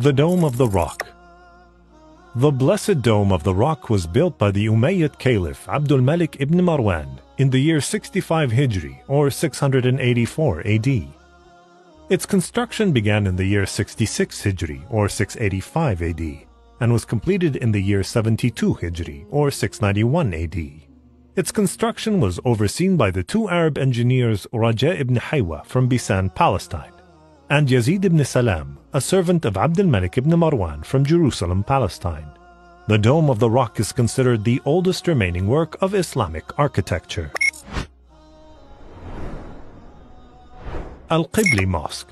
The Dome of the Rock The Blessed Dome of the Rock was built by the Umayyad Caliph Abdul Malik ibn Marwan in the year 65 Hijri or 684 AD. Its construction began in the year 66 Hijri or 685 AD and was completed in the year 72 Hijri or 691 AD. Its construction was overseen by the two Arab engineers Raja ibn Haywa from Bisan, Palestine, and Yazid ibn Salam, a servant of Abdul Malik ibn Marwan from Jerusalem, Palestine. The Dome of the Rock is considered the oldest remaining work of Islamic architecture. Al-Qibli Mosque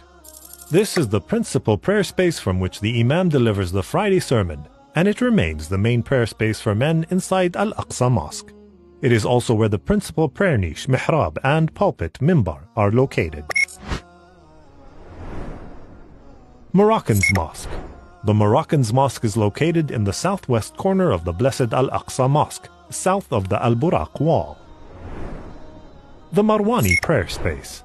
This is the principal prayer space from which the Imam delivers the Friday sermon, and it remains the main prayer space for men inside Al-Aqsa Mosque. It is also where the principal prayer niche, mihrab, and pulpit, mimbar, are located. Moroccans Mosque The Moroccans Mosque is located in the southwest corner of the Blessed Al-Aqsa Mosque, south of the Al-Buraq Wall. The Marwani Prayer Space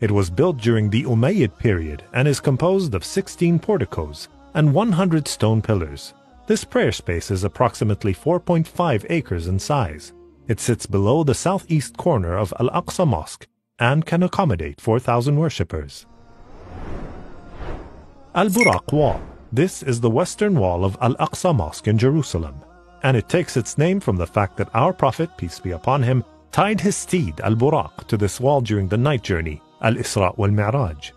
It was built during the Umayyad period and is composed of 16 porticos and 100 stone pillars. This prayer space is approximately 4.5 acres in size. It sits below the southeast corner of Al Aqsa Mosque and can accommodate 4,000 worshippers. Al Buraq Wall. This is the western wall of Al Aqsa Mosque in Jerusalem, and it takes its name from the fact that our Prophet, peace be upon him, tied his steed Al Buraq to this wall during the night journey, Al Isra wal Mi'raj.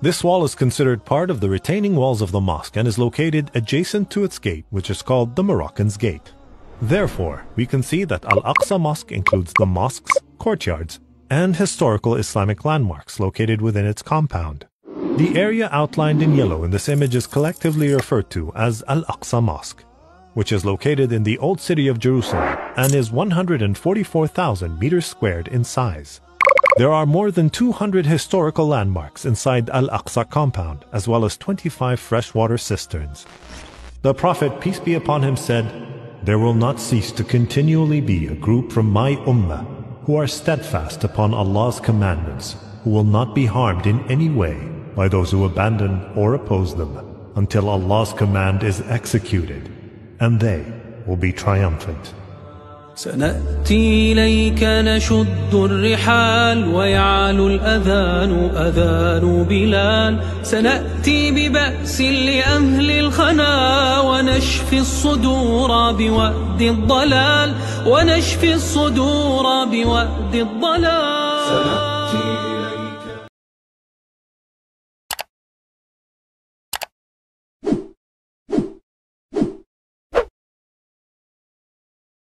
This wall is considered part of the retaining walls of the mosque and is located adjacent to its gate, which is called the Moroccans Gate. Therefore, we can see that Al-Aqsa Mosque includes the mosques, courtyards, and historical Islamic landmarks located within its compound. The area outlined in yellow in this image is collectively referred to as Al-Aqsa Mosque, which is located in the Old City of Jerusalem and is 144,000 meters squared in size. There are more than 200 historical landmarks inside Al-Aqsa compound, as well as 25 freshwater cisterns. The Prophet, peace be upon him, said, there will not cease to continually be a group from my ummah who are steadfast upon Allah's commandments, who will not be harmed in any way by those who abandon or oppose them until Allah's command is executed, and they will be triumphant. سنأتي إليك نشد الرحال ويعلو الأذان أذان بلال سنأتي ببأس لأهل الخنا ونشفي الصدور بوأد الضلال ونشفي الصدور بوأد الضلال سنأتي